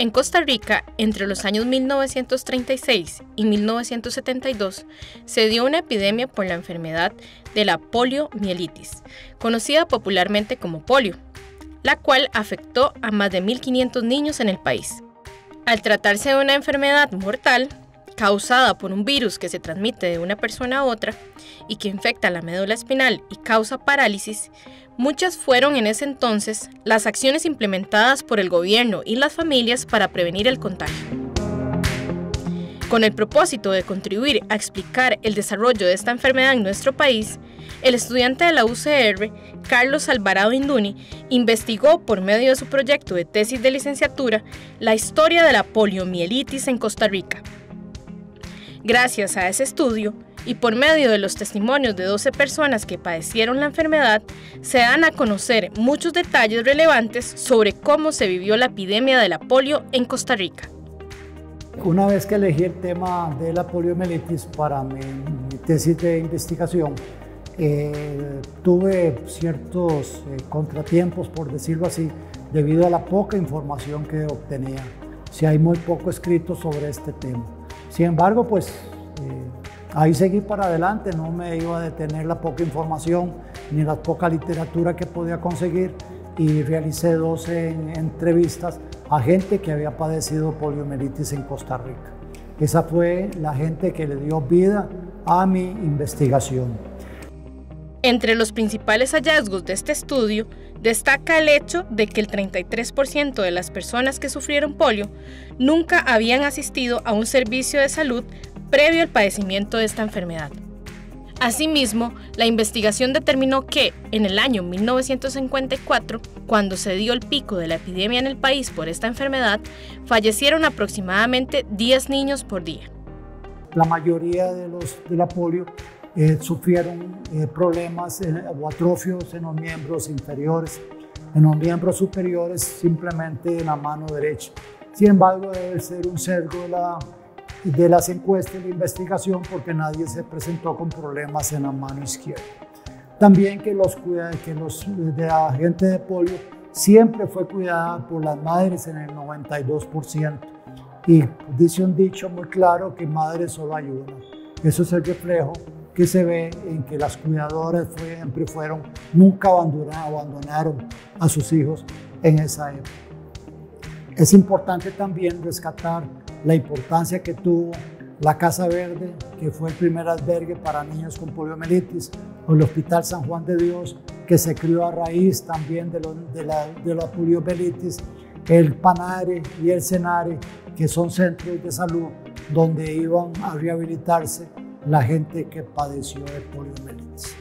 En Costa Rica, entre los años 1936 y 1972, se dio una epidemia por la enfermedad de la poliomielitis, conocida popularmente como polio, la cual afectó a más de 1.500 niños en el país. Al tratarse de una enfermedad mortal, causada por un virus que se transmite de una persona a otra y que infecta la médula espinal y causa parálisis, Muchas fueron en ese entonces las acciones implementadas por el gobierno y las familias para prevenir el contagio. Con el propósito de contribuir a explicar el desarrollo de esta enfermedad en nuestro país, el estudiante de la UCR, Carlos Alvarado Induni, investigó por medio de su proyecto de tesis de licenciatura la historia de la poliomielitis en Costa Rica. Gracias a ese estudio, y por medio de los testimonios de 12 personas que padecieron la enfermedad, se dan a conocer muchos detalles relevantes sobre cómo se vivió la epidemia de la polio en Costa Rica. Una vez que elegí el tema de la poliomielitis para mi, tesis de investigación, eh, tuve ciertos eh, contratiempos, por decirlo así, debido a la poca información que obtenía. Si hay muy poco escrito sobre este tema. Sin embargo, pues eh, Ahí seguí para adelante, no me iba a detener la poca información ni la poca literatura que podía conseguir y realicé 12 entrevistas a gente que había padecido poliomielitis en Costa Rica. Esa fue la gente que le dio vida a mi investigación. Entre los principales hallazgos de este estudio destaca el hecho de que el 33% de las personas que sufrieron polio nunca habían asistido a un servicio de salud previo al padecimiento de esta enfermedad. Asimismo, la investigación determinó que, en el año 1954, cuando se dio el pico de la epidemia en el país por esta enfermedad, fallecieron aproximadamente 10 niños por día. La mayoría de los de la polio eh, sufrieron eh, problemas eh, o atrofios en los miembros inferiores, en los miembros superiores simplemente en la mano derecha. Sin embargo, debe ser un sesgo de la de las encuestas de investigación porque nadie se presentó con problemas en la mano izquierda. También que, los, que los, de la gente de polio siempre fue cuidada por las madres en el 92%. Y dice un dicho muy claro que madres solo ayudan. Eso es el reflejo que se ve en que las cuidadoras siempre fueron, nunca abandonaron, abandonaron a sus hijos en esa época. Es importante también rescatar la importancia que tuvo la Casa Verde, que fue el primer albergue para niños con poliomielitis, o el Hospital San Juan de Dios, que se crió a raíz también de, de, la, de la poliomielitis, el PANARE y el CENARE, que son centros de salud donde iban a rehabilitarse la gente que padeció de poliomielitis.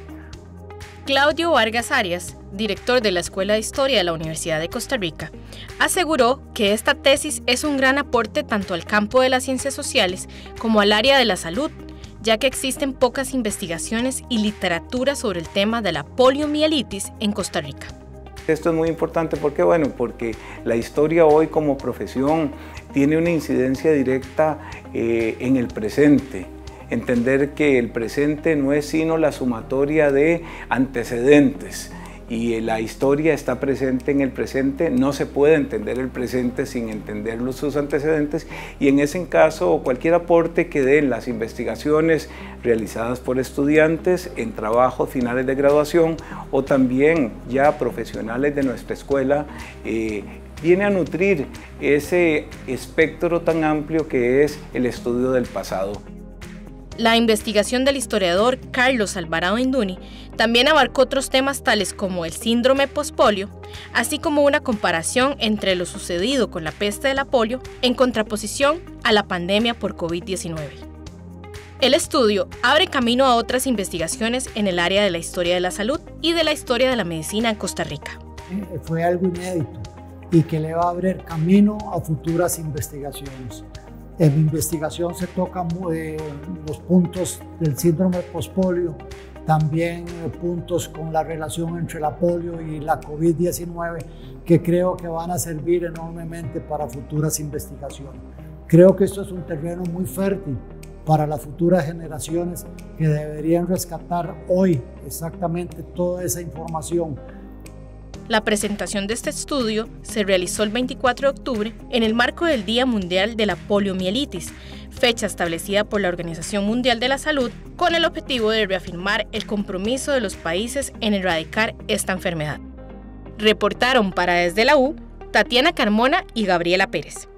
Claudio Vargas Arias, director de la Escuela de Historia de la Universidad de Costa Rica, aseguró que esta tesis es un gran aporte tanto al campo de las ciencias sociales como al área de la salud, ya que existen pocas investigaciones y literatura sobre el tema de la poliomielitis en Costa Rica. Esto es muy importante porque, bueno, porque la historia hoy como profesión tiene una incidencia directa eh, en el presente entender que el presente no es sino la sumatoria de antecedentes y la historia está presente en el presente, no se puede entender el presente sin entender sus antecedentes y en ese caso cualquier aporte que den las investigaciones realizadas por estudiantes en trabajos finales de graduación o también ya profesionales de nuestra escuela eh, viene a nutrir ese espectro tan amplio que es el estudio del pasado. La investigación del historiador Carlos Alvarado Induni también abarcó otros temas tales como el síndrome pospolio, así como una comparación entre lo sucedido con la peste de la polio en contraposición a la pandemia por COVID-19. El estudio abre camino a otras investigaciones en el área de la historia de la salud y de la historia de la medicina en Costa Rica. Fue algo inédito y que le va a abrir camino a futuras investigaciones. En mi investigación se tocan eh, los puntos del síndrome pospolio, también eh, puntos con la relación entre la polio y la COVID-19 que creo que van a servir enormemente para futuras investigaciones. Creo que esto es un terreno muy fértil para las futuras generaciones que deberían rescatar hoy exactamente toda esa información La presentación de este estudio se realizó el 24 de octubre en el marco del Día Mundial de la Poliomielitis, fecha establecida por la Organización Mundial de la Salud con el objetivo de reafirmar el compromiso de los países en erradicar esta enfermedad. Reportaron para Desde la U Tatiana Carmona y Gabriela Pérez.